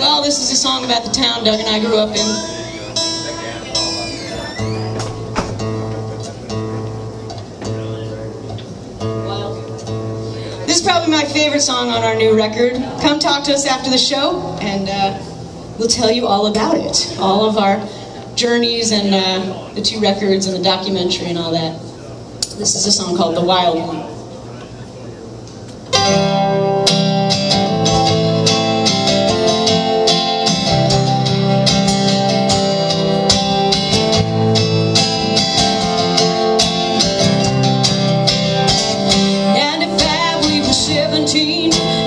Well, this is a song about the town Doug and I grew up in. This is probably my favorite song on our new record. Come talk to us after the show, and uh, we'll tell you all about it. All of our journeys and uh, the two records and the documentary and all that. This is a song called The Wild One. 17,